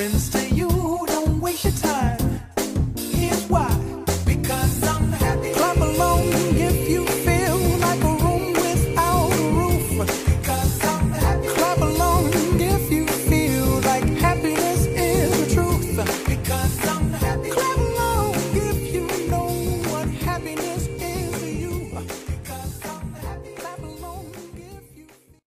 happens